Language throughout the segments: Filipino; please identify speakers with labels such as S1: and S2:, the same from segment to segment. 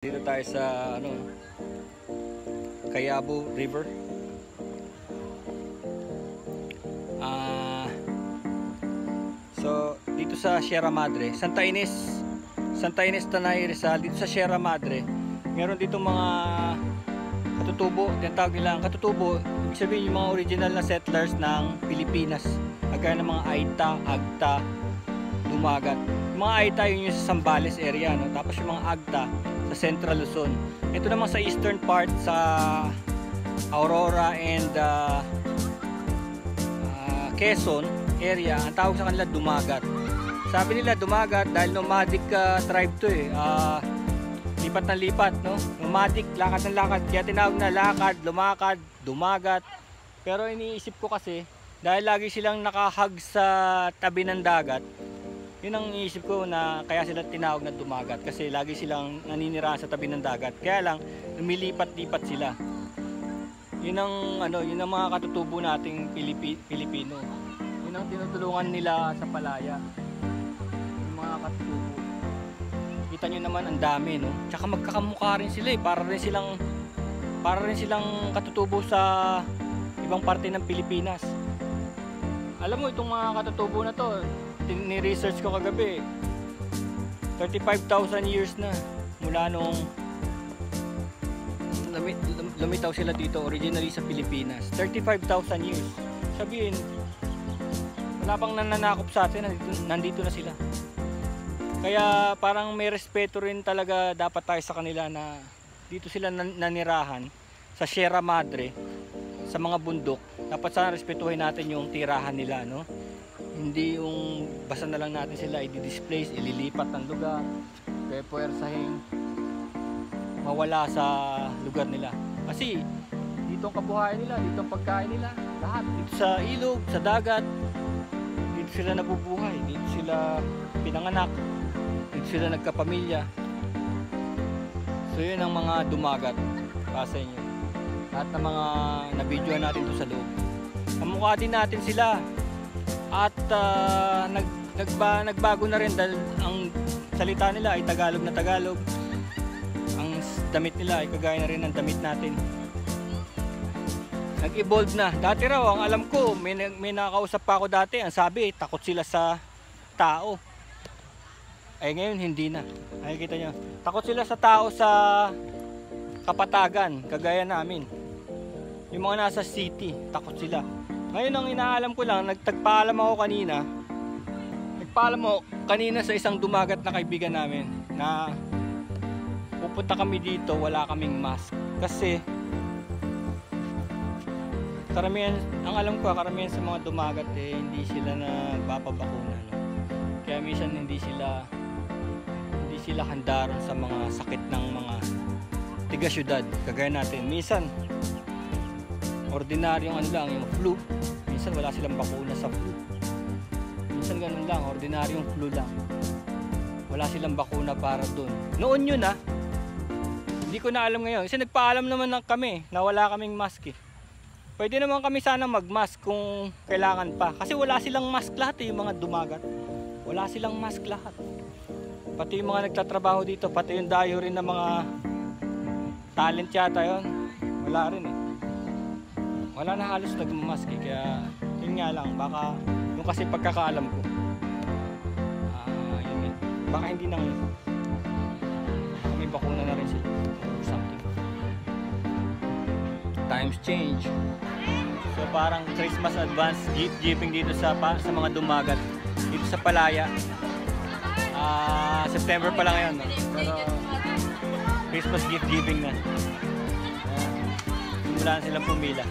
S1: Dito tayo sa ano Kayabo River. Ah So dito sa Sierra Madre, Santa Ines, Santa Ines Tanay Rizal dito sa Sierra Madre. Meron dito mga katutubo, tinatawag nila ang katutubo, ibig sabihin yung mga original na settlers ng Pilipinas. Kagaya ng mga Aita, Agta, Dumagat. Yung mga Aita yun yung sa Sambales area, no? tapos yung mga Agta Central Luzon. Ito naman sa eastern part sa Aurora and uh, uh, Quezon area, ang tawag sa kanila Dumagat. Sabi nila Dumagat dahil nomadic uh, tribe to eh. Uh, lipat na lipat, no? Nomadic, lakad ng lakad. Kaya tinawag na lakad, lumakad, dumagat. Pero iniisip ko kasi, dahil lagi silang nakahag sa tabi ng dagat, yun ang iniisip ko na kaya sila tinawag na dumagat kasi lagi silang naninirahan sa tabi ng dagat. Kaya lang lumilipat-lipat sila. Yun ang ano yun ang mga katutubo nating Pilipi, Pilipino. Yun ang tinutulungan nila sa palaya. Yung mga katutubo. Kita nyo naman ang dami no? Tsaka magkakamukha rin sila eh. Para rin silang para rin silang katutubo sa ibang parte ng Pilipinas. Alam mo itong mga katutubo na to ni-research ko kagabi. 35,000 years na mula nung lumi, lum- lumitaw sila dito originally sa Pilipinas. 35,000 years. Sabihin wala pang nananakop sa atin nandito, nandito na sila. Kaya parang may respeto rin talaga dapat tayo sa kanila na dito sila nan- nanirahan sa Sierra Madre sa mga bundok. Dapat sana respetuhin natin yung tirahan nila no hindi yung basta na lang natin sila i-displace, ililipat ng lugar, kaya puwersahin mawala sa lugar nila. Kasi dito ang kabuhayan nila, dito ang pagkain nila, lahat. Dito sa ilog, sa dagat, dito sila nabubuhay, dito sila pinanganak, dito sila nagkapamilya. So yun ang mga dumagat para sa inyo. At ng mga nabidyohan natin doon sa loob. Kamukha din natin sila, at uh, nag, nagba, nagbago na rin dahil ang salita nila ay Tagalog na Tagalog. Ang damit nila ay kagaya na rin ng damit natin. Nag-evolve na. Dati raw ang alam ko may, may nakakausap pa ako dati. Ang sabi takot sila sa tao. Ay ngayon hindi na. Nakikita nyo takot sila sa tao sa kapatagan kagaya namin. Yung mga nasa city takot sila ngayon ang inaalam ko lang, nagtagpaalam ako kanina. Nagpaalam ako kanina sa isang dumagat na kaibigan namin na pupunta kami dito, wala kaming mask. Kasi karamihan, ang alam ko, karamihan sa mga dumagat eh, hindi sila nagpapabakuna. No? Kaya minsan hindi sila hindi sila handa sa mga sakit ng mga tiga syudad. Kagaya natin. Minsan, ordinaryong ano lang, yung flu. Minsan wala silang bakuna sa flu. Minsan ganun lang, ordinaryong flu lang. Wala silang bakuna para doon. Noon yun ah. Hindi ko na alam ngayon. Kasi nagpaalam naman na kami na wala kaming mask eh. Pwede naman kami sana mag-mask kung kailangan pa. Kasi wala silang mask lahat eh, yung mga dumagat. Wala silang mask lahat. Pati yung mga nagtatrabaho dito, pati yung dayo rin ng mga talent yata yon Wala rin eh wala na halos nagmamask eh, kaya yun nga lang baka yung kasi pagkakaalam ko. Ah yun nga. Baka hindi nang baka may bakuna na rin sila or something. Times change. So parang Christmas advance gift giving dito sa pa, sa mga dumagat. Dito sa Palaya. Ah September pa lang ngayon no? pero Christmas gift giving na. Uh, simulan silang pumila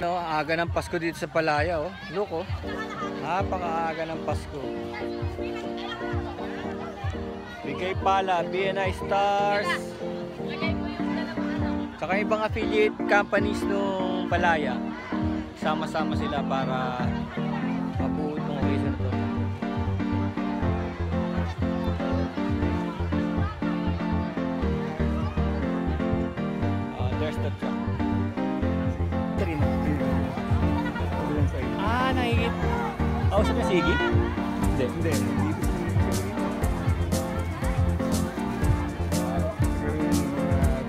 S1: No, aga ng Pasko dito sa Palaya, oh. Look, oh. Napakaaga ng Pasko. Bigay pala, BNI Stars. Saka ibang affiliate companies nung Palaya. Sama-sama sila para
S2: yung mga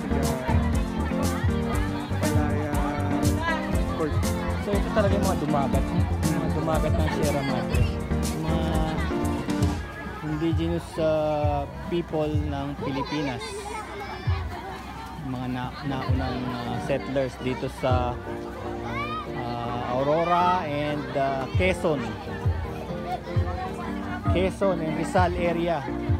S2: taga Palaya Court.
S1: So ito talaga yung mga dumagat. Yung mga dumagat ng Sierra Madre. Yung mga indigenous uh, people ng Pilipinas. Mga na, naunang uh, settlers dito sa uh, Aurora and uh, Quezon. Quezon and Rizal area.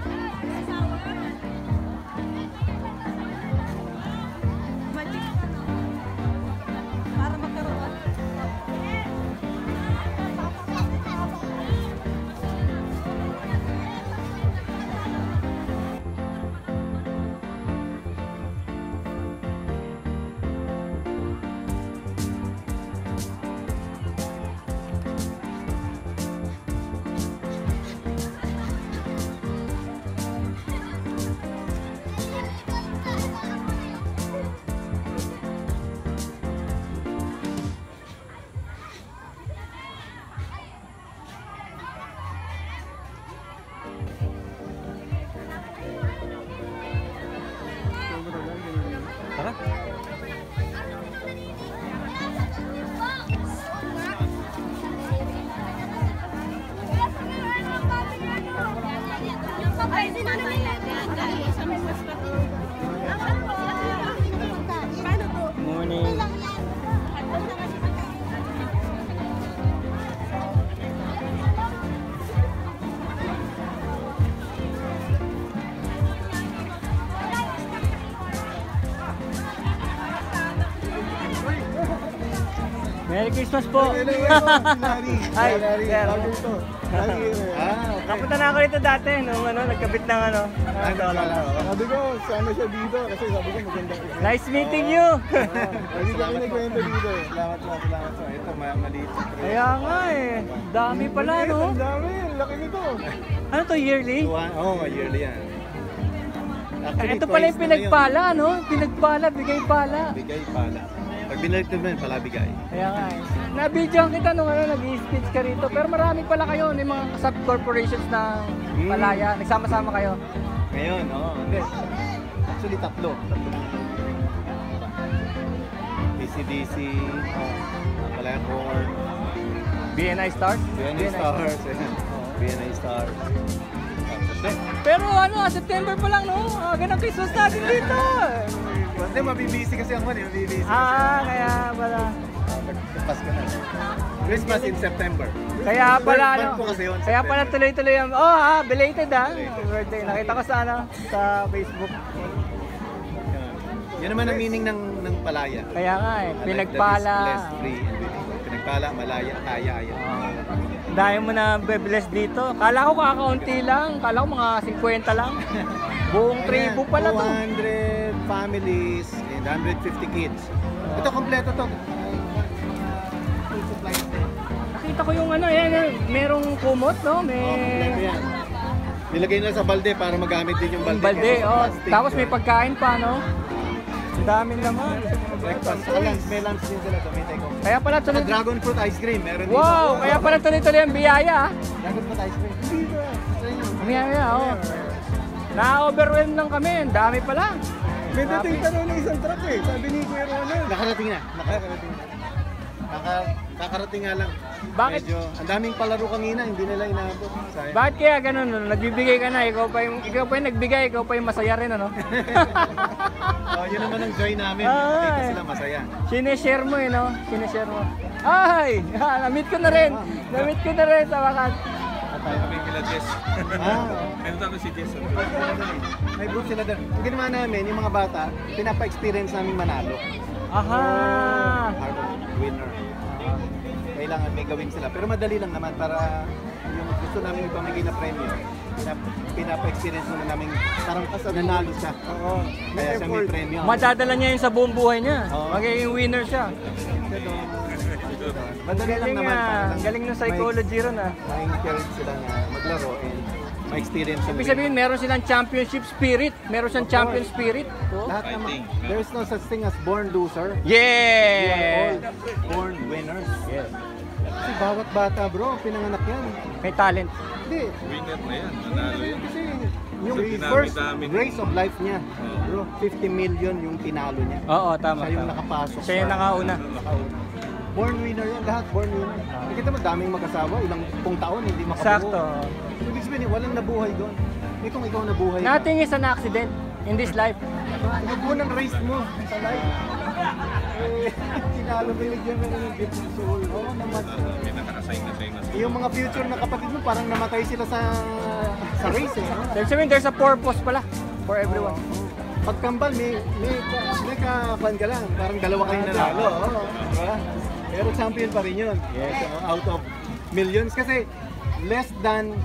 S3: Ay, sinanay. Sa may mas Paano to?
S1: Morning. Merry Christmas
S2: Ah,
S1: Kapunta na ako dito dati nung ano, nagkabit ng ano. ng dollar.
S2: Sabi ko, sana siya dito kasi sabi ko maganda.
S1: Nice meeting you.
S2: Lagi kami nagkwento dito eh. Salamat po, salamat po. Ito, ma- maliit.
S1: Kaya nga eh. Dami pala no.
S2: Ang dami, ang laki nito.
S1: Ano to yearly?
S2: Oo, oh, yearly yan.
S1: Eh, Ito pala yung pinagpala no? Pinagpala, bigay pala.
S2: Bigay pala. Binalik naman, pala bigay.
S1: Kaya nga eh. Nabidyoan kita nung ano, nag-speech ka rito. Pero marami pala kayo, may mga sub-corporations ng
S2: Hmm.
S1: Palaya. Nagsama-sama kayo.
S2: Ngayon, oo. Hindi. Actually, tatlo. Tatlo. PCDC, Palaya Corn,
S1: BNI Stars?
S2: BNI Stars. ayan. BNI Stars.
S1: Pero ano, September pa lang no? Ah, ganang Christmas natin dito.
S2: Hindi, mabibisi kasi ako eh. Mabibisi.
S1: Ah, kaya pala.
S2: Pasko na. Christmas in September.
S1: Kaya pala ano.
S2: Birth ko kasi yun,
S1: Kaya pala
S2: September.
S1: tuloy-tuloy yung, oh ha, belated ha.
S2: Belated.
S1: Birthday. Nakita ko sa ano, sa Facebook.
S2: Yan naman ang meaning ng ng palaya.
S1: Kaya nga eh,
S2: I like that
S1: pinagpala.
S2: is blessed, free, and beautiful. Pinagpala, malaya, kaya, ayan.
S1: Dahil mo na bebless dito. Kala ko kakaunti lang. Kala ko mga 50 lang. Buong tribo pala to.
S2: 200 families and 150 kids. Ito, kompleto to.
S1: Nakita ko yung ano, yan, merong kumot, no?
S2: Oh, kompleto
S1: May
S2: yan. Nilagay nila sa balde para magamit din yung balde.
S1: balde,
S2: Kasi
S1: oh.
S2: plastic.
S1: Tapos may pagkain pa, no? Ang dami naman.
S2: Breakfast. Lunch, may lunch din sila to. May take home.
S1: Kaya pala tuloy
S2: dragon fruit ice cream, meron dito.
S1: Wow, kaya pala tuloy-tuloy ang biyaya. ah.
S2: Dragon fruit ice cream. Inyo.
S1: Ang biyaya, oh. Na-overwhelm lang kami. Ang dami pala.
S2: May dating tanong ng isang truck eh. Sabi ni Kuya Ronald. Nakarating na. Nakarating na. Naka, kakarating nga lang.
S1: Bakit?
S2: Medyo, ang daming palaro kanina, hindi nila inaabot. Sayang.
S1: Bakit kaya ganun? No? Nagbibigay ka na, ikaw pa yung, ikaw pa yung nagbigay, ikaw pa yung masaya rin, ano?
S2: oh, yun naman ang joy namin.
S1: Ay.
S2: Dito sila masaya.
S1: Sineshare mo eh, no? Sineshare mo. Ay! Ah, na-meet ko na rin. Na-meet ko na rin sa wakas.
S2: Tayo kami kila Jess. ah, meron tayo si Jess. May group sila doon. Ang ginawa namin, yung mga bata, pinapa-experience namin manalo.
S1: Aha!
S2: Harvard winner. Kailangan may gawin sila. Pero madali lang naman para yung gusto namin ipamigay na premyo. Pinap- Pinapa-experience muna namin parang nanalo siya. Oo. Kaya siya may premyo.
S1: Madadala niya yun sa buong buhay niya.
S2: Oo.
S1: Magiging winner siya.
S2: Madali lang naman. para lang
S1: Galing ng psychology ron ah.
S2: ma- Ma-encourage sila na maglaro and ma-experience
S1: Ibig sabihin, meron silang championship spirit. Meron siyang champion spirit. Oh.
S2: Lahat naman. There's no such thing as born loser. We are
S1: Yeah!
S2: all born winners.
S1: Yeah.
S2: Kasi bawat bata bro, pinanganak yan.
S1: May talent.
S2: Hindi,
S4: Winner na yan, manalo yan.
S2: kasi yung first race of life niya, bro, 50 million yung tinalo niya.
S1: Oo, tama.
S2: Siya yung
S1: tama.
S2: nakapasok.
S1: Siya yung nakauna.
S2: nakauna. Born winner yan, lahat born winner. Nakita mo, daming mag-asawa, ilang pung taon, hindi makabuo.
S1: Sakto.
S2: Ibig sabihin, walang nabuhay doon. Kung ikaw nabuhay,
S1: Nothing is an accident in this life.
S2: Mo ng race mo sa life. Eh, sinalo mo yung ng ng soul. Oo naman.
S4: May naka-assign na sa'yo na
S2: Yung mga future na kapatid mo, parang namatay sila sa sa race eh. no?
S1: There's, I mean, there's a purpose pala for everyone.
S2: Pagkambal, may, may, may ka-fan ka lang. Parang dalawa kayo nanalo. Oo. Diba? Pero champion pa rin yun. Yes. out of millions. Kasi less than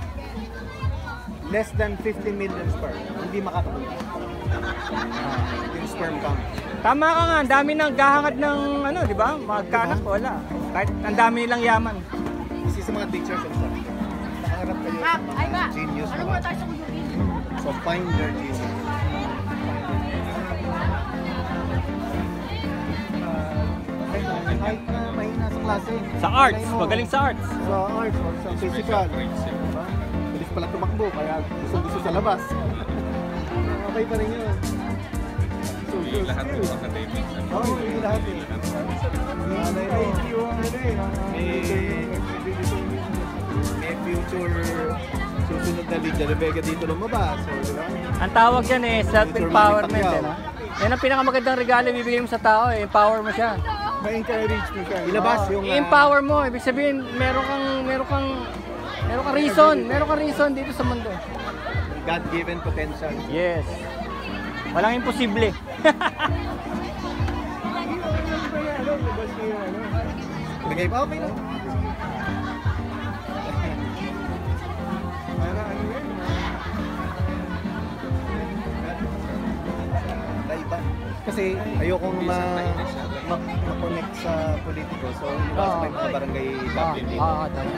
S2: less than 50 million sperm. Hindi makakapunta. Yung sperm count.
S1: Tama ka nga, ang dami nang gahangad ng ano, di ba? Magkaanak, wala. Kahit ang dami nilang yaman.
S2: Kasi sa mga teachers and stuff. Nakaharap kayo sa
S3: ay
S2: mga
S3: ba?
S2: genius.
S3: Ano ba tayo sa?
S2: So find their genius. Uh, kahit na klase.
S1: Sa arts,
S2: Malay mo,
S1: magaling sa arts.
S2: Sa arts or sa physical. Diba? Bilis pala tumakbo, kaya gusto-gusto sa labas. okay pa rin yun. So,
S4: Yung lahat ng academics. ano,
S2: Oo, oh, yung lahat eh. May, may future susunod na Liga Rebecca dito lumabas. So, di ba?
S1: Ang tawag dyan eh, self-empowerment. Eh? Yan ang pinakamagandang regalo ibibigay mo sa tao, eh. empower mo siya.
S2: Ma-encourage mo siya. Ilabas yung... ah,
S1: I-empower mo, ibig sabihin, meron kang, meron kang, meron kang reason, meron kang reason dito sa mundo.
S2: God-given potential.
S1: Yes. Walang imposible.
S2: Bigay pa, okay lang. Para ano yun? Kasi ayokong ma, ma-connect sa politiko. So,
S1: Oo.
S2: pa yung mga barangay
S1: Ah,
S2: captain dito.
S1: ah, tama.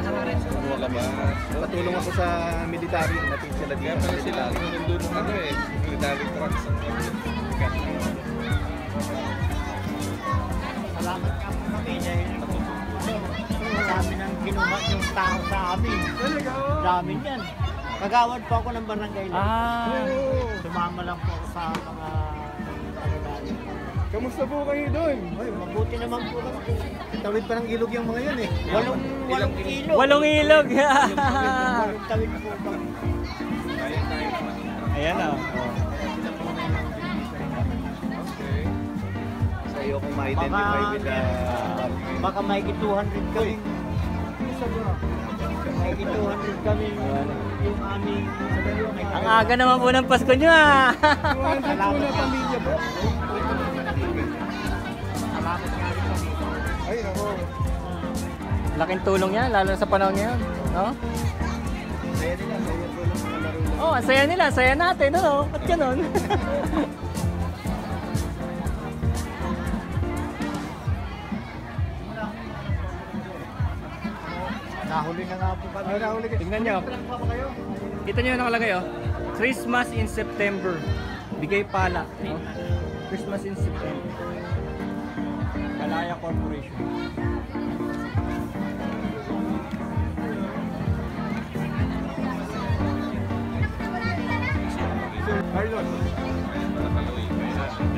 S4: Labas.
S2: Patulong ako sa military. Natin sila
S4: Kaya
S2: dito sa
S4: pala sila nandun ano eh, military trucks. ang
S5: Salamat nga po kami dahil dami nang kinuha yung tao sa amin. Dami niyan. Kagawad po ako ng barangay.
S1: Ah,
S5: Sumama lang po ako sa mga.
S2: Kamusta po kayo doon?
S5: Ay, mabuti naman po kami.
S2: Tawid pa ng ilog yung mga yun eh.
S5: Walong, walong kilo.
S1: walong ilog.
S5: Walong tawid po kami.
S1: Ayan ah.
S4: Okay.
S2: So, ayokong ma-identify with the...
S5: Baka may 200 kami. May 200 kami yung aming
S1: Ang aga naman po ng Pasko nyo ah.
S5: Salamat
S2: na pamilya po. Ay, ako.
S1: Laking tulong yan, lalo sa panahon ngayon. No?
S2: Saya nila, saya lang mga laro.
S1: Oh, ang saya nila, saya natin, ano? Ba't ganun?
S5: Nahuli na nga po kami.
S2: Ay, nahuli ka.
S1: Tingnan nyo. Kita nyo yung nakalagay oh. Christmas in September. Bigay pala. No? Christmas in September. Malaya Corporation.
S2: Carlos.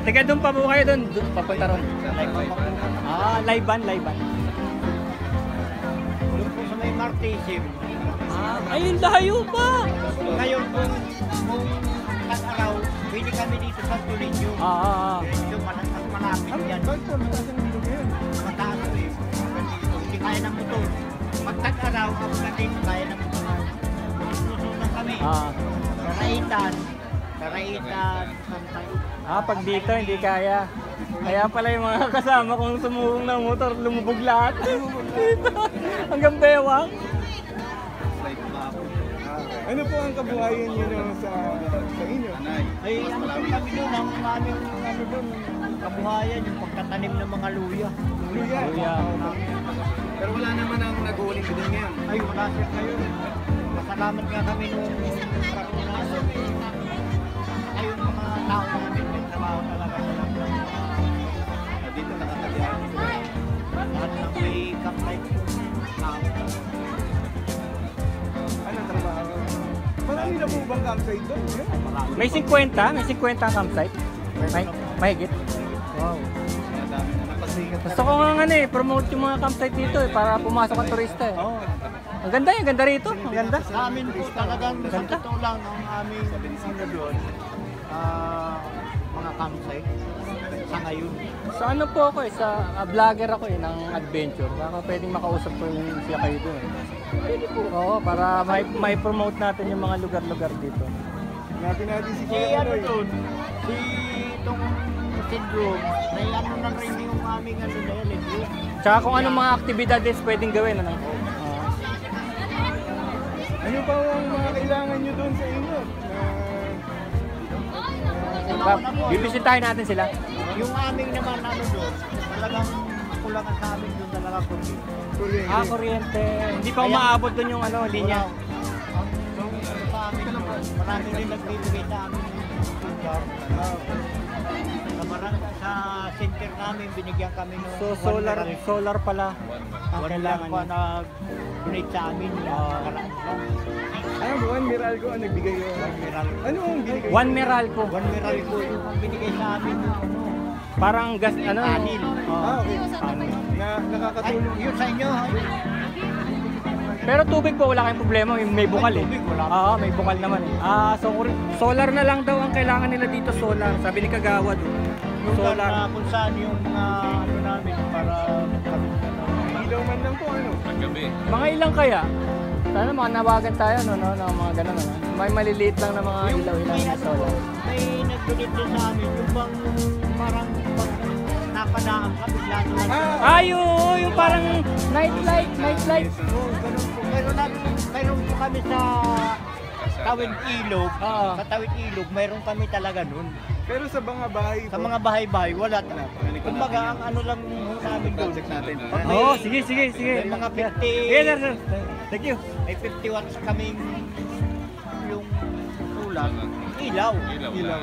S1: Teka, doon pa po kayo doon. Doon, papunta ron. Ah, live band, live band.
S5: Doon po sa may martism.
S1: Ah, ayun, layo pa!
S5: Ngayon kung, kung tag-araw, pwede kami dito sa Tulinyo.
S1: Ah, ah, ah.
S5: Medyo malapit yan. Ko eh. Kaya ng motor. Pag tag-araw, ako na dito kaya ng motor. Susunod kami.
S1: Ah,
S5: Karaitan. Karaitan.
S1: Ah, pag dito, hindi kaya. Kaya pala yung mga kasama kong sumurong ng motor, lumubog lahat. dito, hanggang bewang.
S2: Ano po ang kabuhayan niyo sa, sa inyo?
S5: Ay, ano po kami doon, ang aming ano doon, kabuhayan, yung pagtatanim ng mga luya.
S2: Luya.
S1: Luya.
S2: Pero wala naman ang nag-uuling doon ngayon.
S5: Ay, wala siya ngayon. Masalamat nga kami nung pagkakaso. Ayun mga tao namin, yung trabaho talaga sa
S2: lang. Dito nakatagyan.
S5: Lahat ng may kapay ko. Anong trabaho?
S6: Marami na po bang campsite doon?
S1: May 50? May 50 ang campsite? May, mahigit? Wow. Gusto ko nga ano eh, promote yung mga campsite dito eh, para pumasok ang turista eh.
S5: Oo.
S1: Ang ganda eh, ang ganda rito. Ang ganda.
S5: Sa amin po talagang sa
S1: Ganda.
S5: totoo lang ang aming ano doon, ah, mga campsite sa ngayon.
S1: Sa ano po ako eh, sa ah, vlogger ako eh, ng adventure. Baka pwedeng makausap ko yung siya kayo doon eh.
S5: Pwede po.
S1: Oo, para may, may promote natin yung mga lugar-lugar dito.
S6: Natin natin si
S5: Si
S6: Kuya
S5: ano doon, si syndrome, na ano na rin yung aming ano na yan, eh.
S1: Tsaka kung anong mga aktibidades pwedeng gawin, ano? Oo.
S6: Ano pa ang mga kailangan nyo doon sa inyo?
S1: Ba, bibisitahin natin sila.
S5: Yung aming naman ano doon, talagang ako lang ang sa amin doon talaga
S6: kuryente.
S1: Ah, kuryente. Hindi pa umaabot doon yung ano, linya.
S5: Amin, marami rin nagbibigay sa amin ng lugar. Sa center namin, binigyan kami ng
S1: So
S5: one
S1: solar
S5: meral.
S1: solar pala ang
S5: One
S1: kailangan
S5: lang po
S1: niya.
S5: nag-donate sa amin. Uh,
S6: Ah, buwan, Miralco ang nagbigay yun.
S5: one meral.
S6: Ano ang binigay?
S1: One Meralco.
S5: One meral po yung binigay sa amin. Ano,
S1: Parang gas ano?
S5: Anil.
S6: Ah, okay. Na,
S5: Ay,
S6: nakakatulong.
S5: yun sa inyo.
S1: Pero tubig po wala kayong problema, may, may bukal eh.
S5: tubig, wala.
S1: Oo, may bukal naman eh. Ah, so solar na lang daw ang kailangan nila dito, solar. Sabi ni Kagawad.
S5: Lugar
S1: Solar.
S5: na kung saan yung mga ano namin para kami
S6: Ilaw man lang po, ano?
S4: Paggabi.
S1: Mga ilang kaya? Sana mga nawagan tayo, no, no, no mga ganun, ano. May maliliit lang na mga ilaw-ilaw
S5: may
S1: na
S5: ano,
S1: solar.
S5: may nag-donate din sa amin, yung bang parang pag napadaan ka, bigla naman.
S6: Ah,
S1: Ay, oo, yung parang night light, night light.
S5: Oo, ganun po. Meron, meron po kami sa Tawid Ilog.
S1: Oo.
S5: Sa Tawid Ilog, meron kami talaga nun.
S6: pero sa mga bahay
S5: Sa
S6: po.
S5: mga bahay-bahay, wala talaga. Kumbaga, ang ano lang namin doon.
S2: Project natin.
S1: Oo, oh, sige, sige, sige.
S5: May mga 50.
S1: Sige, sir, sir. Thank you.
S5: May 50 watts kaming yung ulan. Ilaw.
S4: Ilaw
S6: Ilaw.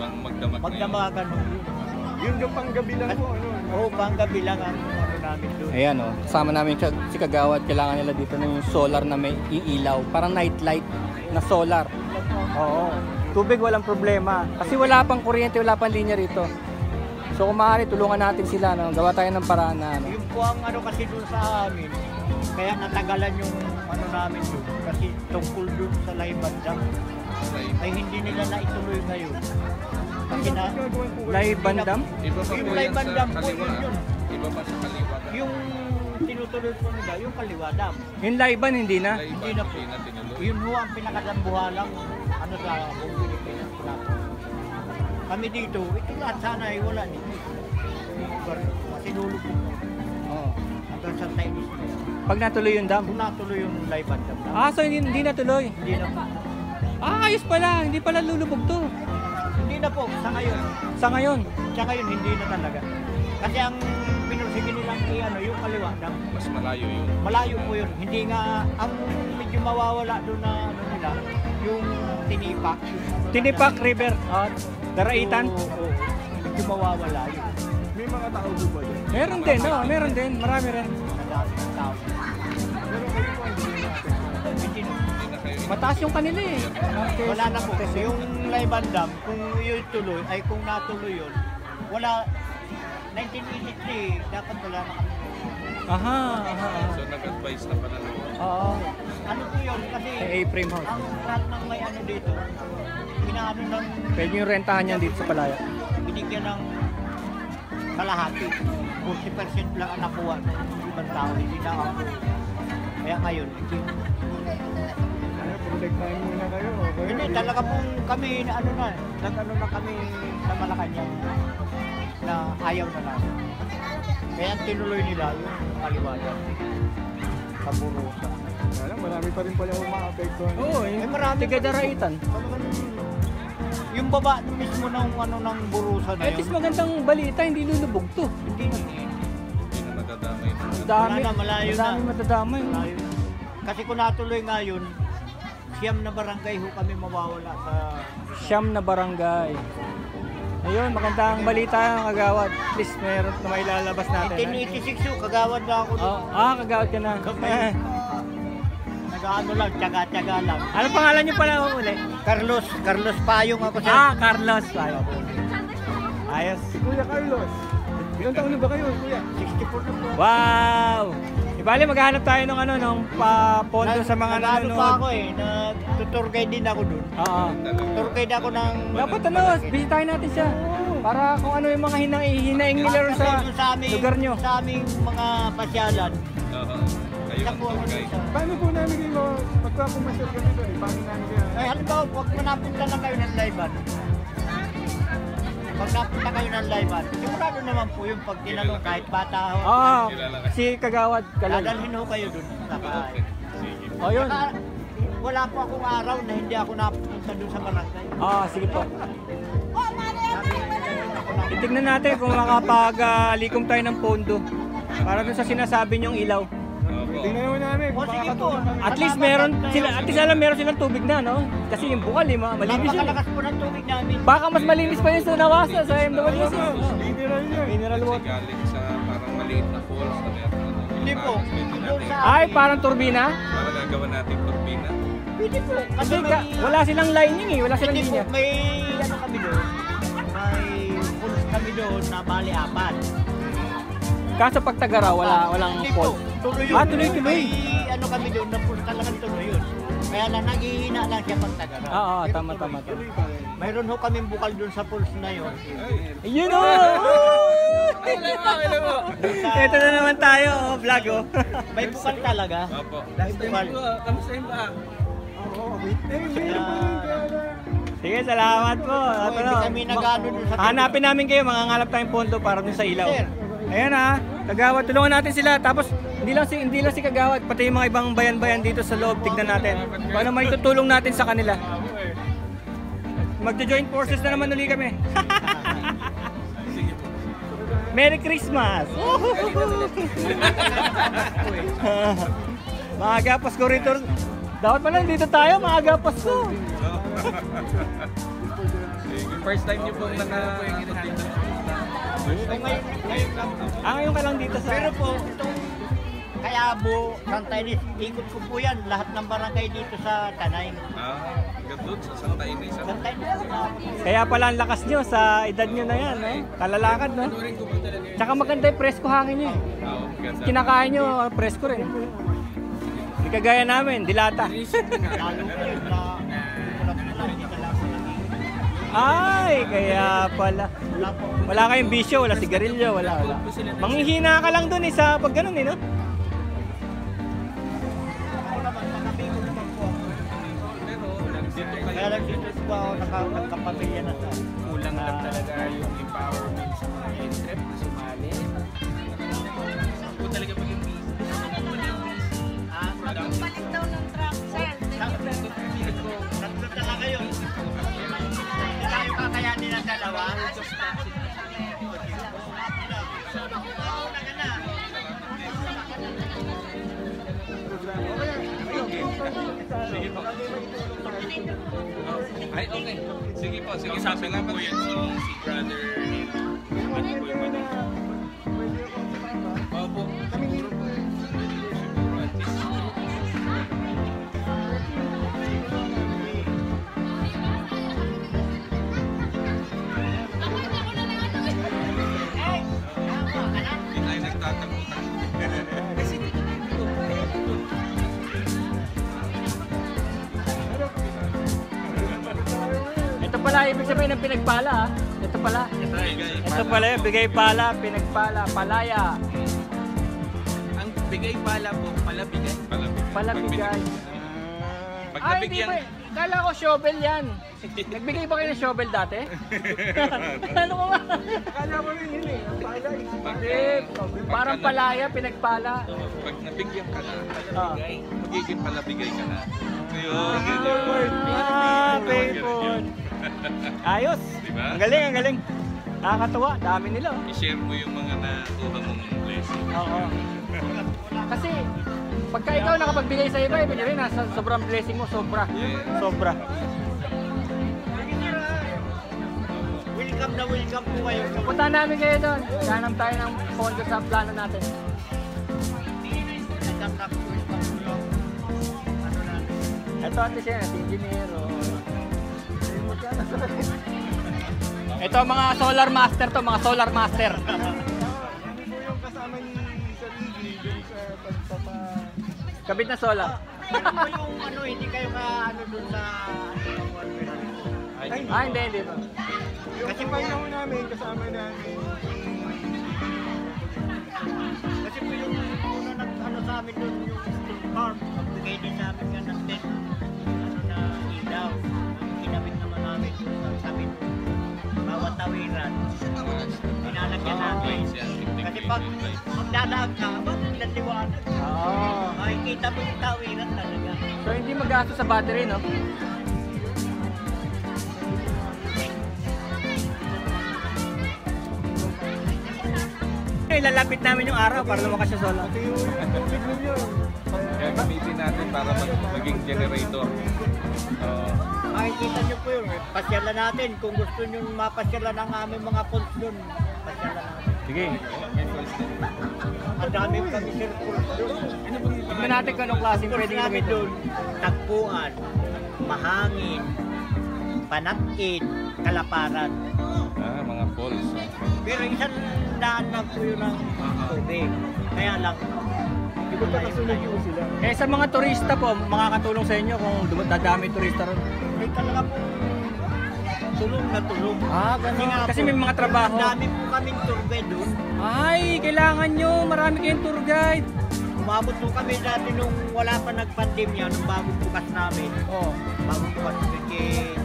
S4: Bang magdamag na yun.
S5: Magdamagan.
S6: Yung pang gabi lang po, ano?
S5: Oo, pang gabi lang ang ano namin doon.
S1: Ayan oh, kasama namin si Kagawad, kailangan nila dito ng yung solar na may iilaw, parang night light na solar. Oo. Tubig walang problema. Kasi wala pang kuryente, wala pang linya rito. So kung maaari, tulungan natin sila, no? gawa tayo ng paraan na ano.
S5: Yung po ang ano kasi doon sa amin, kaya natagalan yung ano namin doon. Kasi tungkol doon sa Laiban Dam, ay hindi nila naituloy ngayon. Kasi na.
S1: Live bandam?
S4: Iba pa
S5: Yung
S4: po yan sa kaliwa.
S5: yun yun.
S4: Iba pa sa kaliwa.
S5: yung tinutuloy po nila, yung Kaliwa Dam.
S1: Yung laiban, hindi na.
S4: Laiban,
S5: Hindi na po.
S4: Hindi na tinuloy.
S5: Yun ho ang pinakadambuhalang ano sa buong Pilipinas. Kami dito, ito lahat sana ay wala nito. Kasi lulubog po.
S1: Oo.
S5: Hanggang sa Chinese mo.
S1: Pag natuloy yung dam.
S5: Kung natuloy yung live band dam,
S1: Ah, so hindi, hindi natuloy.
S5: hindi na po.
S1: Ah, ayos pala. Hindi pala lulubog to.
S5: Hindi na po, sa ngayon.
S1: Sa ngayon.
S5: Sa ngayon, hindi na talaga. Kasi ang pinursige nilang i-ano, yung kaliwa dam,
S4: Mas malayo yun.
S5: malayo po yun. Hindi nga, ang medyo mawawala doon na ano nila, yung tinipak.
S1: Tinipak River. Ah, Daraitan.
S5: Oo, oo. medyo mawawala yun.
S6: May mga tao po ba dyan?
S1: Meron din, no? Meron din. Marami rin.
S5: Madami ng tao.
S6: Pero kayo po ang hindi
S5: na.
S1: Mataas yung kanila eh.
S5: Wala na po. Yung live dam, kung yun tuloy, ay kung natuloy yun, wala, 1983, dapat wala na kami.
S1: Aha, aha.
S4: So nag-advise na pala.
S1: Oo.
S5: Ano po yun? Kasi
S1: A-frame house.
S5: ang lahat ng may ano dito, inaano ng,
S1: Pwede yung rentahan niyan dito sa Palaya.
S5: binigyan ng kalahati. 40% lang ang nakuha ng ibang tao, hindi na ako. Kaya ngayon, hindi,
S6: Ano, protektahan muna kayo.
S5: Hindi talaga pong kami, ano na, nag-ano na kami sa Malacanang na ayaw na namin. Kaya tinuloy nila yung kaliwatan. Kaburusa.
S6: Alam, marami pa rin pala umaapektuhan.
S1: Oo,
S5: Eh,
S1: yung
S5: marami
S1: tiga Daraitan.
S5: Talagang yung baba mismo ng ano ng burusa na
S1: At
S5: yun.
S1: least magandang balita, hindi lulubog to.
S5: Hindi na.
S4: Hindi na nadadamay na.
S1: Ang Dami,
S5: na, malayo na.
S1: madami matadamay.
S5: Malayo. Kasi kung natuloy ngayon, siyam na barangay ho kami mawawala sa
S1: Siyam na barangay. Ayun, magandang balita ang kagawad. At least meron na may lalabas natin. ha?
S5: 1986 ho, kagawad na ako.
S1: Oh, ah, kagawad ka na. Eh,
S5: Nag-ano lang, tsaga-tsaga lang.
S1: Ano pangalan niyo pala uli?
S5: Carlos, Carlos Payong ako sir.
S1: Ah, Carlos. Ay, Ayos.
S6: Kuya Carlos. Ilang taon na ba kayo, kuya?
S5: 64 na po.
S1: Wow! Ibali maghahanap tayo ng ano nung pa pondo sa mga
S5: Nag-ano pa ako
S1: nanonood.
S5: eh, nag-tour guide din ako dun.
S1: Oo.
S5: Tour guide ako ng...
S1: Dapat ano, bisitahin natin siya. Para kung ano yung mga hina hinaing nila ron sa
S5: sa aming,
S1: lugar nyo.
S5: Sa aming mga pasyalan.
S4: Oo. Kayo ang tour guide.
S6: Paano po namin kayo magpapumasyal kami doon? eh? Paano namin kayo?
S5: Eh, halimbawa, pag napunta lang kayo ng live pag napunta kayo ng live sigurado naman po yung pag tinanong kahit bata ho,
S1: Ah, si Kagawad Kalal.
S5: dadalhin ho kayo dun sa bahay.
S1: Oh, yun.
S5: Saka, wala po akong araw na hindi ako napunta dun sa barangay.
S1: Ah, sige po.
S3: Oh,
S1: Titignan natin kung makapag-likom tayo ng pondo. Para dun sa sinasabi niyong ilaw.
S6: Tingnan naman namin.
S5: O sige po.
S1: At least meron sila, at least alam meron silang tubig na, no? Kasi yung bukal, eh, ma- malinis yun. eh.
S5: Napakalakas po ng tubig namin.
S1: Baka mas malinis pa yun sa nawasa, sa MWC.
S6: Mineral yun.
S1: Mineral
S4: Kasi
S1: water.
S4: galing sa parang maliit na falls na meron. ano,
S5: Hindi po.
S4: Pwede
S5: Doon
S4: natin.
S5: sa
S1: Ay, parang turbina?
S4: Para gagawa natin turbina.
S5: Pwede po. Kasi
S1: Kasi
S5: may,
S1: wala silang lining eh, wala silang
S5: hindi po,
S1: linya.
S5: may ano kami doon. May pools kami doon na bali apat.
S1: Kaso pag tagaraw, wala, walang
S5: Hindi po.
S1: fault.
S5: Tuloy yun.
S1: Ah, tuloy-tuloy.
S5: May ano kami doon na pools talagang tuloy yun. Kaya lang naghihina lang siya pag tagaraw.
S1: Oo, oo, tama, tama, tama.
S5: Mayroon ho kaming bukal doon sa pools na yun.
S1: Yun o! Ito na naman tayo, oh, vlog oh.
S5: May bukal talaga.
S4: Opo.
S5: Bukal.
S6: Oo, wait. Eh, meron pa rin kaya na.
S1: Sige, salamat po. Ito na. Hanapin namin kayo, mangangalap tayong pondo para dun sa ilaw.
S5: Sir.
S1: Ayan ha, Kagawad, tulungan natin sila. Tapos, hindi lang si hindi lang si Kagawad, pati yung mga ibang bayan-bayan dito sa loob, tignan natin. Kung ano may tutulong natin sa kanila. Magjo-join forces na naman uli kami. Merry Christmas! mga agapas ko rito. Dapat pala dito tayo, mga agapas ko.
S4: First time niyo pong nakapunta dito.
S5: So, ngayon, ngayon lang.
S1: Ah, ngayon ka lang dito sa...
S5: Pero po, itong Kayabo, Santa Ines, ikot ko po yan. Lahat ng barangay dito sa Tanay.
S4: Ah, hanggang doon sa Santa Ines. ah.
S5: Santa Ines.
S1: Kaya pala ang lakas nyo sa edad nyo na yan, no? Kalalakad, no? Tsaka maganda yung presko hangin nyo. eh.
S4: Oo, ganda.
S1: Kinakain nyo, ah, presko rin. Hindi kagaya namin, dilata.
S5: Lalo ko yun na
S1: Ay, kaya pala.
S5: Wala
S1: kayong bisyo, wala sigarilyo, wala, wala. Manghihina ka lang dun eh, sa pag ganun eh, no?
S5: Kaya lang dito po ako naka- nagkapamilya na sa
S7: kulang lang talaga yung
S3: ng
S5: dalawa.
S4: Ay, okay. Sige po, sige po.
S7: Ko
S4: Salamat
S7: po yan si, si brother
S1: ng pinagpala, ah. Ito pala.
S4: Bigay.
S1: Ito pala yung bigay pala, pinagpala, palaya,
S7: Ang bigay pala po, pala bigay.
S4: Palabig.
S1: palabigay.
S4: Pag
S1: Ay, hindi
S4: nabigyan,
S1: pa. Kala ko shovel yan. Nagbigay ba kayo ng shovel dati? ano ko ba?
S6: Akala mo rin yun eh. Ang palay.
S1: Hindi. Parang palaya, pinagpala.
S4: Pag nabigyan ka na,
S1: Ah.
S4: magiging palabigay ka na. Ayun,
S1: Ah,
S4: ganyan.
S1: Ah, payphone. Ayos.
S4: Diba?
S1: Ang galing, ang galing. Nakakatuwa, dami nila. oh.
S4: I-share mo yung mga nakuha mong blessing.
S1: Oo. Kasi, pagka ikaw nakapagbigay sa iba, ibig sabihin, nasa sobrang blessing mo, sobra.
S4: Yeah.
S1: Sobra.
S5: Welcome na welcome po kayo.
S1: Punta namin kayo doon. Ganam tayo ng pondo sa plano natin.
S5: Welcome na po
S1: Ito ate siya, si engineer. Ito mga solar master to, mga solar master.
S6: Dun.
S1: Kabit na solar.
S5: Ano po yung ano, hindi kayo ka ano dun sa.
S1: Ah, hindi, hindi pa.
S6: Yung
S5: Kasi
S6: panahon namin, kasama namin.
S5: Kasi po yung una nag ano sa amin doon yung stone farm, magbigay din sa amin yan ng 10 ano na ilaw. Ang kinabit naman namin yung sa amin bawat tawiran. Pinalagyan namin. Kasi pag magdadaan ka, ba ilang liwanag.
S1: Oo.
S5: Makikita mo yung tawiran talaga.
S1: So hindi magastos sa battery, no? Ilalapit namin yung araw para lumakas yung solar.
S4: Kaya gamitin natin para mag- maging generator. Oo.
S5: Makikita nyo po yun. Pasyalan natin. Kung gusto nyo mapasyalan ang aming mga pools doon, pasyalan natin.
S1: Sige.
S5: Ang dami kami sir pools doon.
S1: Tignan natin kung anong klaseng pwedeng
S5: namin doon, tagpuan, mahangin, panakin, kalaparan.
S4: Ah, mga falls.
S5: Pero isang daan lang po yun ng tubig. Kaya lang, hindi ko
S6: po sila.
S1: Eh sa mga turista po, makakatulong sa inyo kung dadami turista ron.
S5: May talaga po tulong na tulong.
S1: Ah, ganun. Kasi may mga trabaho.
S5: Dami po kaming tour guide doon.
S1: Ay, kailangan nyo. Marami kayong tour guide.
S5: Umabot po kami dati nung wala pa nagpandemya, nung bagong bukas namin.
S1: Oh.
S5: Bagong bukas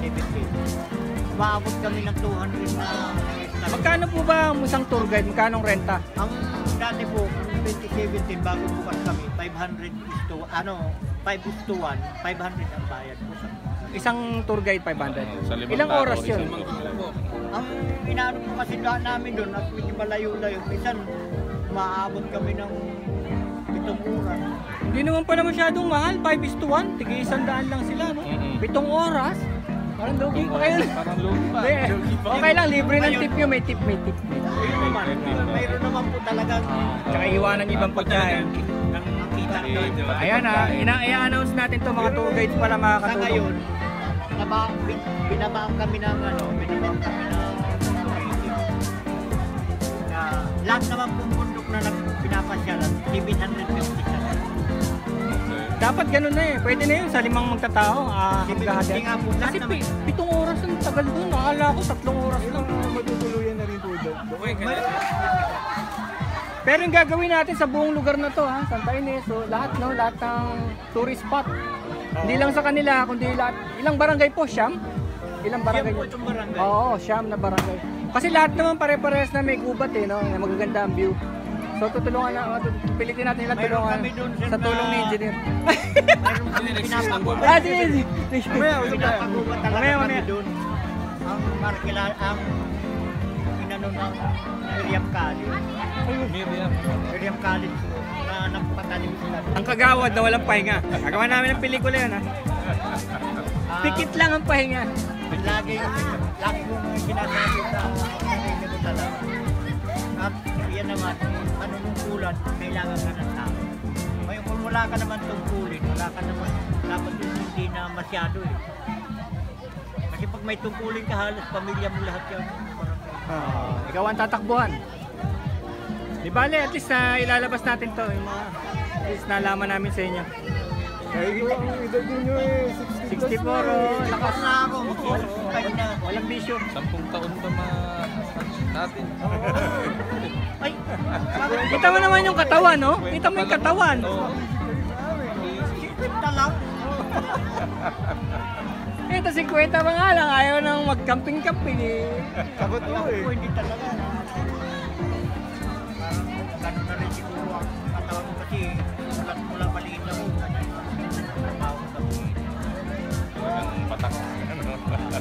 S5: 2017. Umabot kami ng 200 na
S1: Magkano po ba ang isang tour guide? Magkano ang renta?
S5: Ang dati po, nung 2017, bagong bukas kami, 500 is to, ano, 5 is to 1, 500 ang bayad po sa
S1: Isang tour guide 500.
S4: Oo, sa limang
S1: Ilang
S4: tao,
S1: oras yun?
S5: Ang inaano po kasi daan namin doon at medyo malayo-layo. Minsan, maabot kami ng pitong oras.
S1: Hindi naman pala masyadong mahal. 5 is to 1. Tigay isang daan lang sila, no? Pitong oras. Parang lugi pa kayo.
S4: Parang lugi pa.
S1: Okay lang, libre ng tip nyo. May tip, may tip. May tip.
S5: Ayun naman, mayroon naman po talagang
S1: Tsaka iwanan yung ibang pagkain. Ayan ha, ina- i-announce natin to mga tour guides pala
S5: Sa
S1: makakatulong.
S5: Naba, bin, binabaan kami ng ano, binabaan kami ng. Na lahat naman pong bundok na pinapasyalan, 750 siya.
S1: Dapat ganun na eh. Pwede na yun sa limang magkatao. Ah,
S5: Hindi
S1: hanggang
S5: hindi nga po, lahat
S1: Kasi pi- pitong oras ang tagal doon. Akala ko tatlong oras lang.
S6: Matutuluyan na rin po doon.
S1: Pero yung gagawin natin sa buong lugar na to ha, Santa Ines, so lahat no, lahat ng tourist spot. Hindi lang sa kanila, kundi lahat. Ilang barangay po, Siyam? Ilang barangay?
S5: Yan po itong barangay.
S1: Oo, Siyam na barangay. Kasi lahat naman pare-parehas na may gubat eh, no? Na magaganda ang view. So tutulungan na, pilitin natin nila
S5: Mayroon
S1: tulungan sa tulong ni
S5: na-
S1: engineer.
S5: Mayroon kami pinapagubat.
S1: Ah, sige, sige.
S5: Pinapagubat talaga kami doon. Ang markila, ang inano ng Miriam College.
S4: Miriam.
S5: Miriam College po, na nagpatalim sila.
S1: Ang kagawad na walang pahinga. Gagawa namin ng pelikula yan ha.
S5: Ah,
S1: Pikit lang ang pahinga.
S5: Lagi, lagi ko mga sinasabi sa ko talaga. At yan naman, panunungkulan, kailangan ka ng tao. Ngayon kung wala ka naman tungkulin, wala ka naman, dapat yung hindi na masyado eh. Kasi pag may tungkulin ka, halos pamilya mo lahat yan.
S1: Ah, ikaw ang tatakbuhan. Di bale, at least na ilalabas natin to. Yung mga, at least nalaman namin sa inyo.
S6: Kahit po ang edad ninyo eh, 60 plus
S1: 64,
S6: na
S1: oh,
S6: eh.
S1: lakas.
S5: na ako.
S1: Walang bisyo.
S4: Sampung taon pa ma... natin.
S5: Ay,
S1: Kita mo naman yung katawan, no? Kita mo yung katawan.
S5: Na lang.
S1: Ito, 50 pa nga lang. Ayaw nang mag-camping-camping eh.
S6: Takot po eh.
S5: Hindi talaga.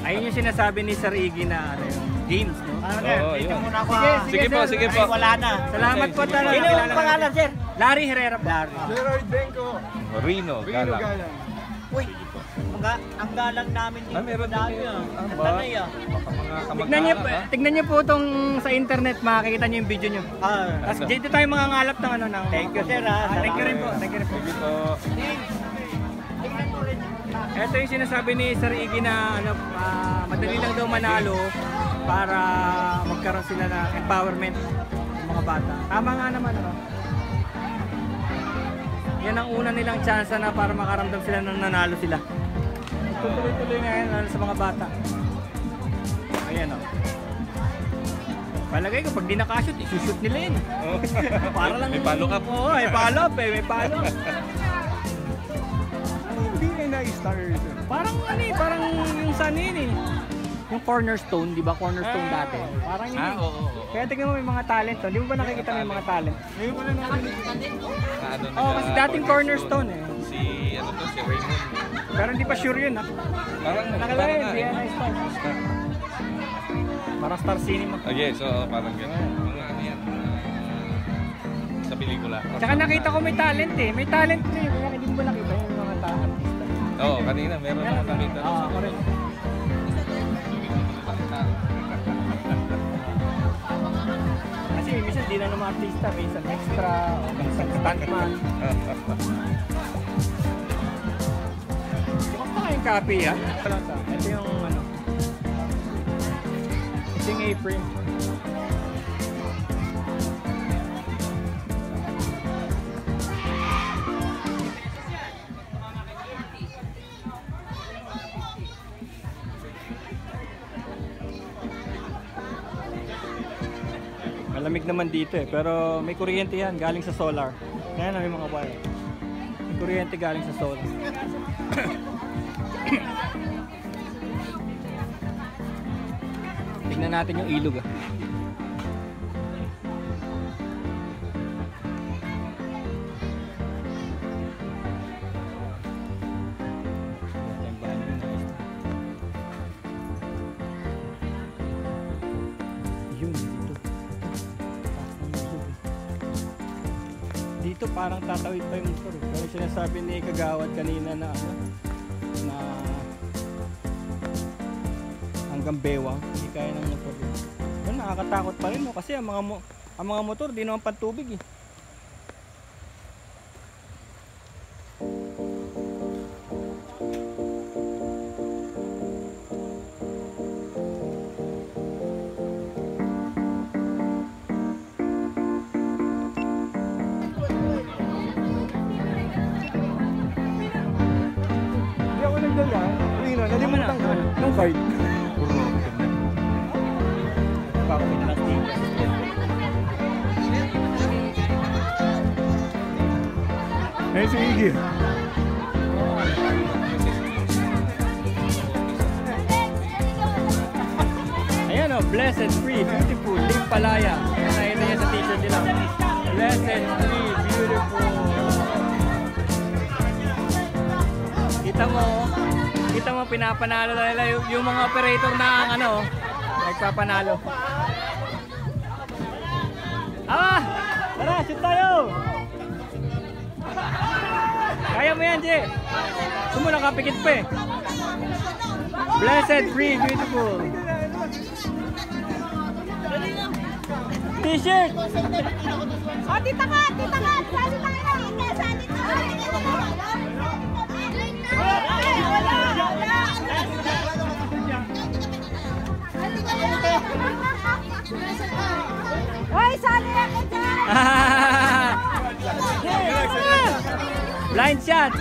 S1: Ayun yung sinasabi ni Sir Iggy na ano, yung games, no?
S5: Ano
S4: Oo,
S5: oh, dito
S4: yun.
S5: muna ako.
S1: Sige,
S5: ah.
S4: Sige po,
S1: sir.
S4: sige po.
S5: Ay, wala na.
S1: Salamat po talaga.
S5: Sino ang pangalan, sir?
S1: Larry Herrera po.
S6: Leroy Benko.
S4: Rino,
S6: Rino
S4: galang.
S6: Galang.
S5: Uy, mga, ang galang namin dito.
S4: Ah, meron din
S5: dami,
S4: kayo.
S5: ah.
S4: Ah,
S5: Ang
S4: ba?
S5: tanay, ah.
S4: Baka mga
S1: Tignan niyo,
S4: kamag-anak, ha?
S1: tignan niyo po itong sa internet, makikita niyo yung video niyo.
S5: Ah,
S1: Tapos dito tayo mga ngalap ng ano ng
S5: Thank you, sir, ah.
S1: Thank you rin po. Thank you rin po.
S4: Sige po.
S1: Ito yung sinasabi ni Sir Iggy na ano, ah, madali lang daw manalo para magkaroon sila ng empowerment ng mga bata. Tama nga naman, ano? Yan ang una nilang chance na para makaramdam sila na nanalo sila. Tuloy-tuloy nga yan sa mga bata. Ayan o. Palagay ko, pag di nakashoot, isushoot nila yun. para lang...
S4: May follow up.
S1: Oo, may follow up eh, may follow up.
S6: Hindi na na-star ito.
S1: Parang ano eh, parang yung sa yun eh. Yung cornerstone, di ba? Cornerstone dati. Parang yun.
S4: Ah,
S1: eh.
S4: oo, oo, oo.
S1: Kaya tingnan mo may mga talent to. Di mo ba nakikita may mga talent?
S6: Ngayon ko lang narinig.
S4: Na ano
S1: Oo, oh, kasi
S4: nila,
S1: dating cornerstone eh.
S4: Si, ano to, si Raymond.
S1: Pero hindi pa sure yun ah.
S4: Parang,
S1: Nakalagay,
S4: parang nga, eh.
S1: Vienna Star. Parang Star Cinema.
S4: Oh, yes, so parang gano'n. Mga ano yan. ah, sa pelikula.
S1: Tsaka nakita ko may talent eh. May talent eh. Kaya hindi mo ba nakita yung artista?
S4: Oo, kanina meron ako nakita.
S1: Oo, ako rin. Kasi minsan di na naman artista, minsan extra, minsan stuntman. Kumusta kayong copy ha? Sa. Ito yung ano. Ito yung apron. Malamig naman dito eh, pero may kuryente yan galing sa solar. Na may mga wire. May kuryente galing sa solar. Tingnan natin yung ilog ah. Ni Kagawad kanina na ano, na hanggang bewang, hindi kaya ng motor. yun. Yun, nakakatakot pa rin no? kasi ang mga, mo, ang mga motor di naman pantubig eh. Nakasticker.
S6: Ayun si Iggy.
S1: Ayan o, blessed, free, beautiful, live palaya. Nakita niya sa t-shirt nila. Blessed, free, beautiful. Kita mo, kita mo, pinapanalo na nila yung mga operator na ang ano, nagpapanalo. Ah! Tara, shoot tayo! Kaya mo yan, Jay! Sumo nakapikit pa eh. Blessed, free, beautiful. T-shirt!
S3: O, tita ka, tita ka. Sali tayo na. Ika, sali tayo. Ay, wala, wala. Hoy, sali ako dyan.
S1: Blind shot!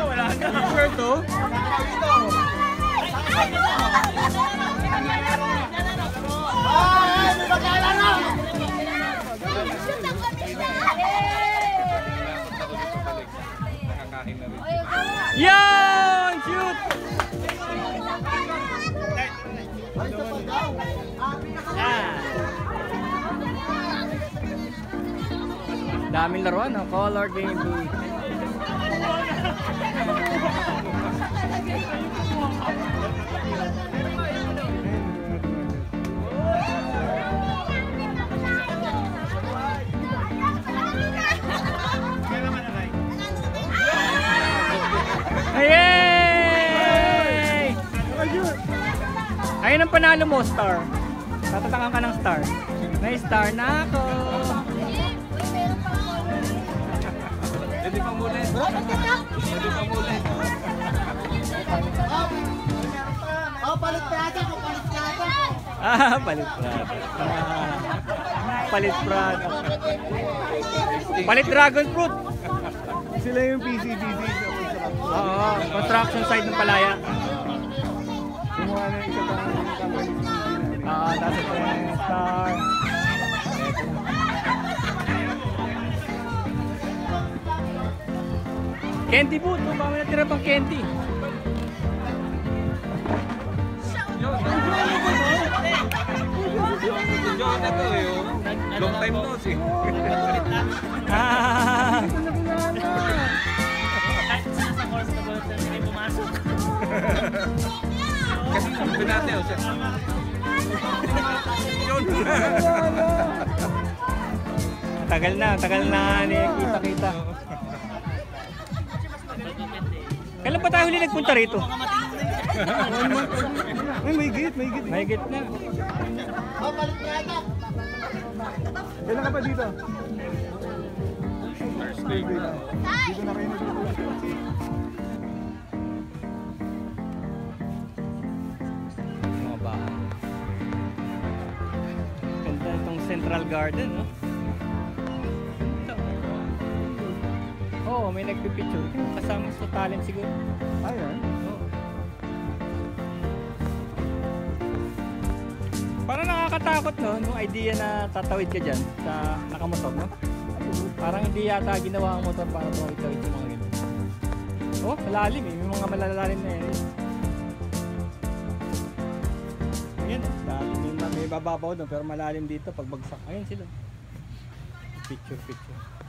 S1: Wala na. T-shirt oh.
S4: Nakakain na rin.
S1: Daming laruan, no? Color Game Boy. Yay! Ayun ang panalo mo, star. Tatatakan ka ng star. May star na ako.
S4: Muli. Pwede pa muli.
S5: Oh, palit prata ko, palit prata ko.
S1: Ah, palit Prada. Palit Prada. Palit dragon fruit.
S6: Sila yung sa construction.
S1: Oo, construction site ng Palaya.
S6: Kumuha na yung company.
S1: Ah, nasa Star. Candy boot? Baka may natira pang candy.
S4: Yun. Long time no.
S1: Ah,
S4: Kasi sabi natin, oh. Yun.
S1: tagal na, tagal na ni kita-kita. Kailan pa tayo huli nagpunta rito?
S6: Ay, may gate, may gate.
S1: May git na.
S6: Kailan ka pa dito?
S4: Thursday.
S6: Dito na kayo nagtutulog.
S1: Mga bahay. Ganda itong Central Garden, no? Oo, oh, may nagpipicture. Kasama sa talent siguro.
S6: Ayan.
S1: Oo. Parang nakakatakot, no? Nung idea na tatawid ka dyan sa nakamotor, no? Parang hindi yata ginawa ang motor para tumawid-tawid yung mga ganito. Oh, malalim eh. May mga malalalim na yan. eh. Ayan, lalim yung may bababaw doon pero malalim dito pag bagsak. Ayun sila. Picture, picture.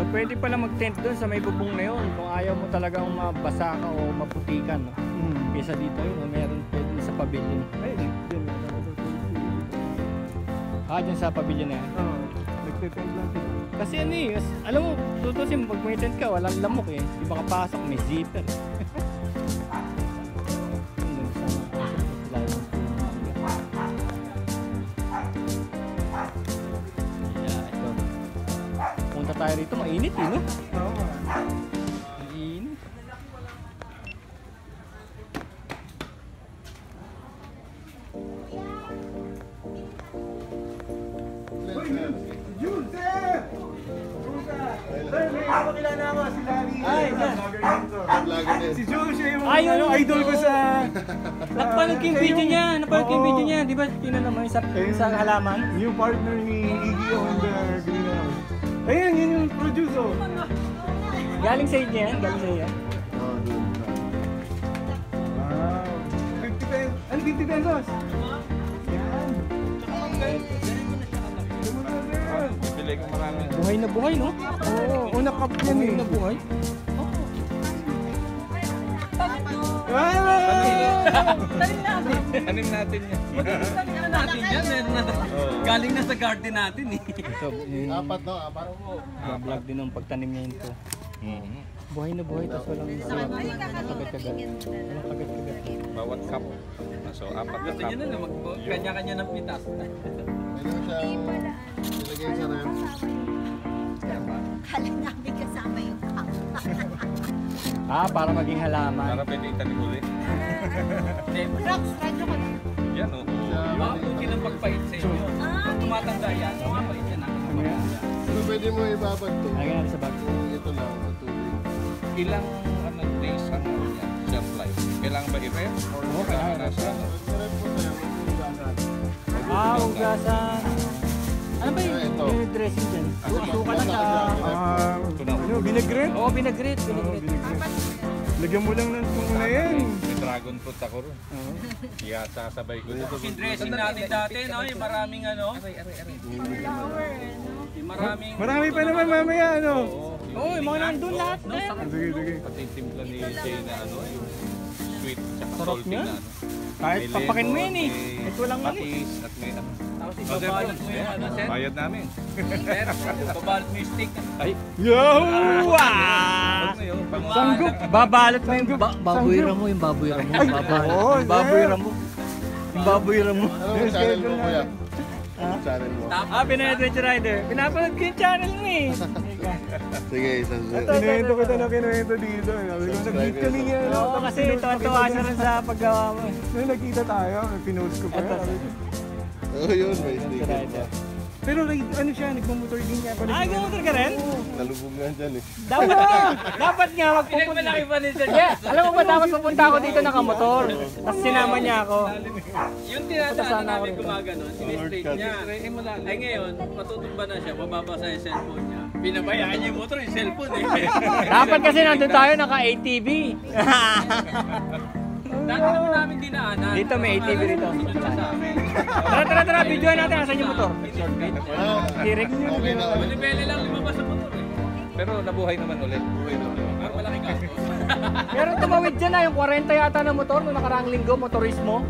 S1: So pwede pala mag-tent doon sa may bubong na yun kung ayaw mo talagang mabasa ka o maputikan. No?
S6: Hmm.
S1: Kesa dito yun, meron pwede sa pavilion.
S6: Ay, din.
S1: Ah, dyan sa pavilion na yan.
S6: Oo. Nagpe-paint lang.
S1: Kasi ano eh, alam mo, tutusin pag may tent ka, walang lamok eh. Di ba may zipper. Yeah, ito. Punta tayo rito, mainit eh, no?
S6: Si Jun, siya yung
S1: Ay,
S6: ano,
S1: yung-
S6: idol ko sa...
S1: Napanood ko yung video niya, napanood ko yung video niya. Di ba, tinan naman sa,
S6: Ayun.
S1: sa halaman?
S6: Yung partner ni Iggy on the greenhouse. Ayun, yun yung producer.
S1: Galing sa inyo yan, galing sa yan.
S6: Wow. 50 pesos. Ano, 50 pesos? Yan.
S1: Buhay na buhay, no?
S6: Oo, una cup yan
S1: Buhay
S6: eh.
S1: na buhay.
S6: Ah!
S4: Anim natin yan.
S8: natin yan. Meron na, galing na sa garden natin eh.
S1: Ito,
S2: Apat no, apat.
S1: vlog din ng pagtanim niya ito. Buhay na buhay, tapos walang kagat-kagat. Walang kagat-kagat.
S4: Bawat cup. So, apat na cup.
S8: kanya-kanya ng pitas.
S2: Meron siyang nilagay sa rem.
S3: Kala namin kasama yung cup.
S1: Ah, para maging halaman.
S4: Para pwede itanim ulit.
S3: Rox, radyo ko na.
S4: Yan, oo.
S8: Mabuti ng pagpait sa inyo. Pag tumatanda yan, mapait yan ah.
S1: Ano
S2: pwede mo ibabad to.
S1: Natin sa bag.
S2: Ito lang, ang tubig.
S4: Ilang ano, days ang ano yan, shelf life? Kailangan ba i-ref? Or
S1: Oo,
S4: kailangan
S1: kailangan
S4: nasa ano?
S2: Sarap po tayo.
S1: Ah, ugasan. Ano ba yung,
S2: Ito.
S1: yung dressing dyan? Suka lang sa...
S6: Ah, ano, vinaigrette?
S1: Oo, vinaigrette.
S6: Lagyan mo lang ng tuna yan.
S4: May dragon fruit ako ron. Iya, sasabay ko dito.
S8: Yung dressing natin dati, no? Yung maraming ano. Yung maraming...
S6: Marami pa naman mamaya, ano?
S1: Oo, yung mga nandun lahat.
S6: Sige, sige.
S4: Pati yung timpla ni Jay na ano, yung sweet tsaka
S1: Sarap
S4: salty
S1: niya.
S4: na ano.
S1: Kahit papakin mo yan eh. walang ano eh.
S4: Patis at may ano.
S8: Tapos ibabalot mo yung ano, sir.
S4: Bayad namin.
S8: Sir, ibabalot mo yung stick.
S4: Ay,
S1: Ah!
S4: yun. Pang
S1: Sanggop! Babalot mo yung ba baboy mo, yung baboy mo. Yung baboy mo. Yung baboy mo.
S9: Anong channel mo kuya? Anong channel mo?
S1: Ah, Adventure Rider. Pinapanood ko yung channel mo eh.
S9: Sige, isa
S6: Kinuwento ko talaga kinuwento dito. Sabi ko, nag-meet kami niya.
S1: Oo, kasi tuwa-tuwa siya rin sa paggawa mo eh.
S6: Nung nagkita tayo, pinost ko pa. Sabi ko,
S9: Oo yun, may sticker.
S6: Pero like, ano siya, nagmamotor din niya.
S1: Ah, gamotor ka rin?
S9: Nalubog nga dyan eh.
S1: Dapat nga, dapat nga magpupunta.
S8: Pinagmalaki pa ni Sir
S1: Yeah, alam mo ba dapat pupunta ako dito nakamotor. Tapos sinama niya ako.
S8: Yung tinataanan namin gumaganon, sinestraight niya. Ay ngayon, matutumba na siya, mababasa yung cellphone niya. Pinabayaan niya yung motor, yung cellphone eh.
S1: Dapat kasi nandun tayo naka ATV.
S8: Dati naman namin dinaanan.
S1: Dito may ATV rito. Tara, tara, tara, videoan natin. Asan yung motor? Direct.
S9: Okay na.
S8: Manibele lang lumabas sa motor eh.
S4: Pero nabuhay naman ulit.
S8: Pero malaki gastos.
S1: Pero tumawid dyan na yung 40 yata na motor noong nakaraang linggo, motorismo.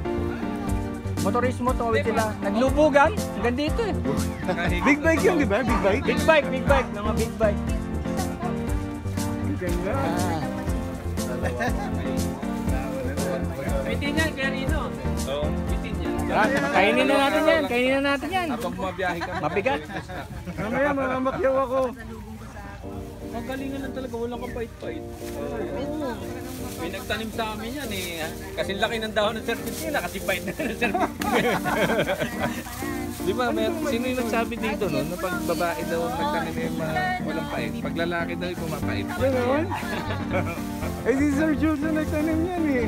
S1: Motorismo, tumawid sila. Naglubugan, hanggang dito eh.
S6: Big bike yun, di ba? Big bike?
S1: Big bike, big bike, mga big bike.
S6: Ganda.
S8: Bitin yan, kaya Rino.
S4: Oo.
S8: Bitin yan.
S1: Tara, kainin na natin yan, kainin na natin yan.
S4: Habang bumabiyahe ka.
S1: Mabigat.
S6: Mamaya, mamamakyaw ako.
S8: Magalingan lang talaga, walang kapait-pait. May nagtanim sa amin yan eh. Kasi laki ng dahon ng certificate, nakasipait na ng certificate.
S4: Di ba, may, sino yung nagsabi dito no? Na pag babae daw ang nagtanim yung mga walang pait. Pag lalaki daw yung pumapait.
S6: Ganon. Eh si Sir Jules na nagtanim yan eh.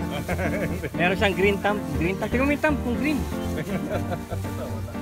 S1: Meron siyang green thumb. Green thumb. Tingnan mo yung thumb kung green.